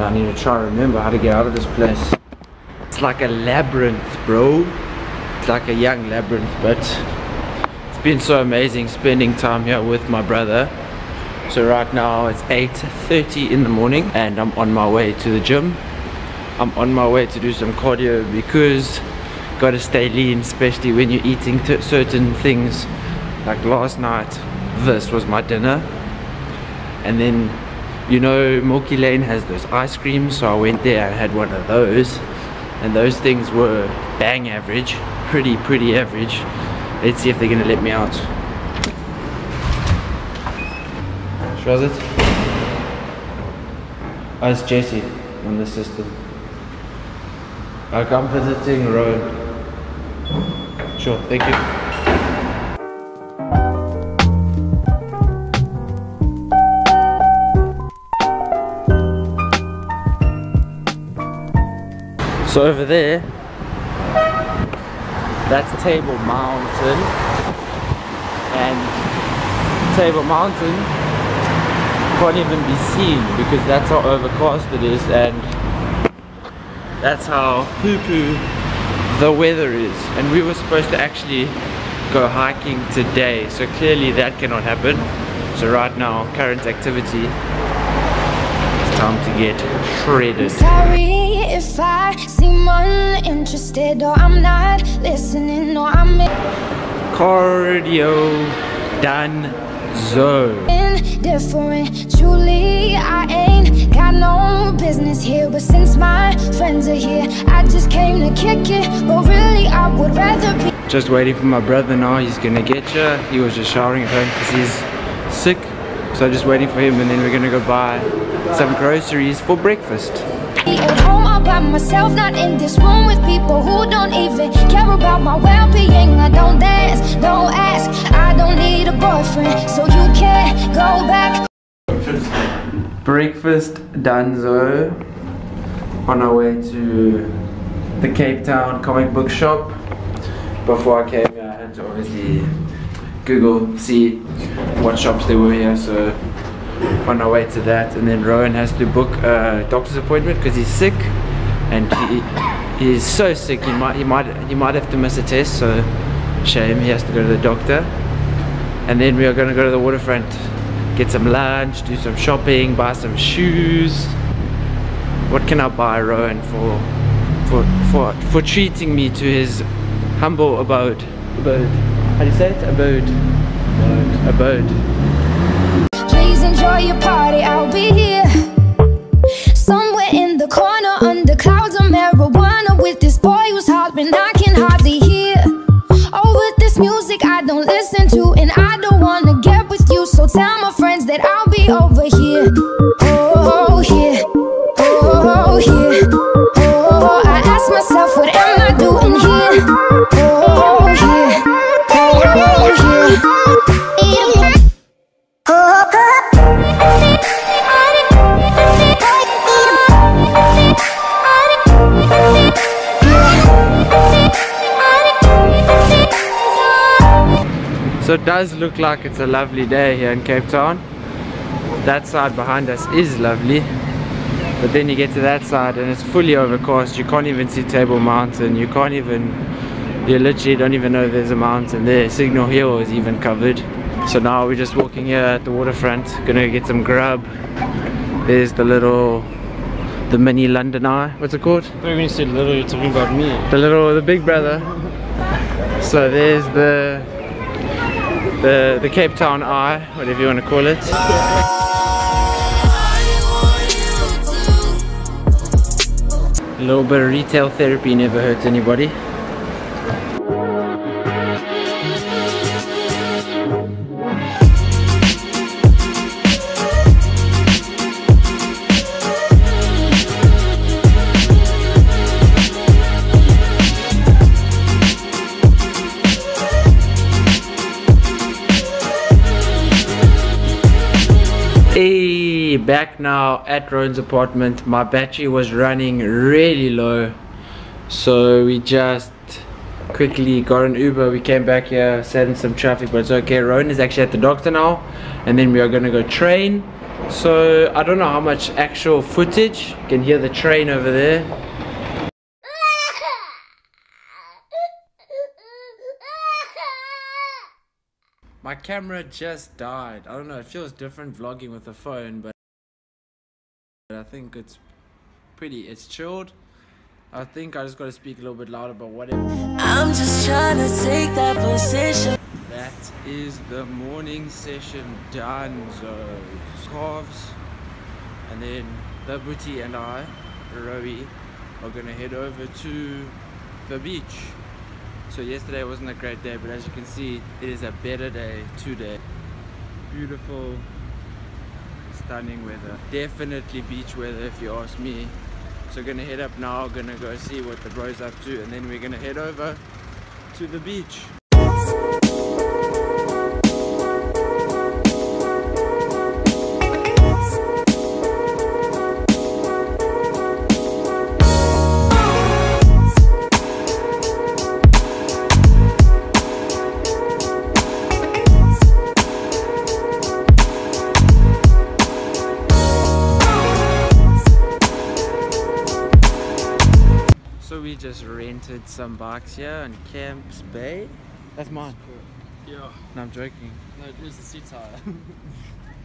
and I need to try to remember how to get out of this place. It's like a labyrinth, bro. It's like a young labyrinth, but it's been so amazing spending time here with my brother. So right now it's 8.30 in the morning and I'm on my way to the gym. I'm on my way to do some cardio because gotta stay lean, especially when you're eating certain things. Like last night, this was my dinner. And then, you know, Milky Lane has those ice creams, so I went there and had one of those. And those things were bang average, pretty, pretty average. Let's see if they're gonna let me out. Was it? Oh, it's Jesse on the system. I'll come visiting Rowan. Sure, thank you. So over there, that's Table Mountain. And Table Mountain can't even be seen because that's how overcast it is and that's how poo-poo the weather is. And we were supposed to actually go hiking today so clearly that cannot happen. So right now current activity it's time to get shredded if I seem uninterested or I'm not listening or I'm cardio done zone different truly I ain't got no business here but since my friends are here I just came to kick it. But really I would rather be just waiting for my brother now. He's gonna get you he was just showering at home because he's sick. So just waiting for him and then we're gonna go buy some groceries for breakfast at home all by myself not in this room with people who don't even care about my well-being. I don't dance don't ask. I don't need a boyfriend so you can't go back. Breakfast so on our way to the Cape Town comic book shop. Before I came here I had to obviously Google see what shops there were here so on our way to that. And then Rowan has to book a doctor's appointment because he's sick. And he, he's so sick he might he might he might have to miss a test. So shame he has to go to the doctor. And then we are going to go to the waterfront get some lunch do some shopping buy some shoes. What can I buy Rowan for for for for treating me to his humble abode? Abode. How do you say it? Abode. Abode, abode enjoy your party, I'll be here. Somewhere in the corner under clouds of marijuana With this boy who's hopping, I can hardly hear. Oh, over this music I don't listen to And I don't wanna get with you So tell my friends that I'll be over here So it does look like it's a lovely day here in Cape Town. That side behind us is lovely. But then you get to that side and it's fully overcast. You can't even see Table Mountain. You can't even, you literally don't even know there's a mountain there. Signal Hill is even covered. So now we're just walking here at the waterfront. Gonna get some grub. There's the little, the mini London Eye. What's it called? When you said little, you're talking about me. The little, the big brother. So there's the the, the Cape Town Eye, whatever you want to call it. A little bit of retail therapy never hurts anybody. Back now at Rowan's apartment. My battery was running really low. So we just quickly got an Uber. We came back here, sat in some traffic, but it's okay. Rowan is actually at the doctor now. And then we are gonna go train. So I don't know how much actual footage. You can hear the train over there. My camera just died. I don't know, it feels different vlogging with a phone, but I think it's pretty, it's chilled. I think I just gotta speak a little bit louder about what it I'm just trying to take that position. That is the morning session done. So calves, and then the booty and I, Rowie, are gonna head over to the beach. So yesterday wasn't a great day, but as you can see, it is a better day today. Beautiful, stunning weather. Definitely beach weather if you ask me. So gonna head up now, gonna go see what the bros up to, and then we're gonna head over to the beach. We just rented some bikes here on Camps Bay. That's mine. Yeah. No, I'm joking. No, it is the seat tire.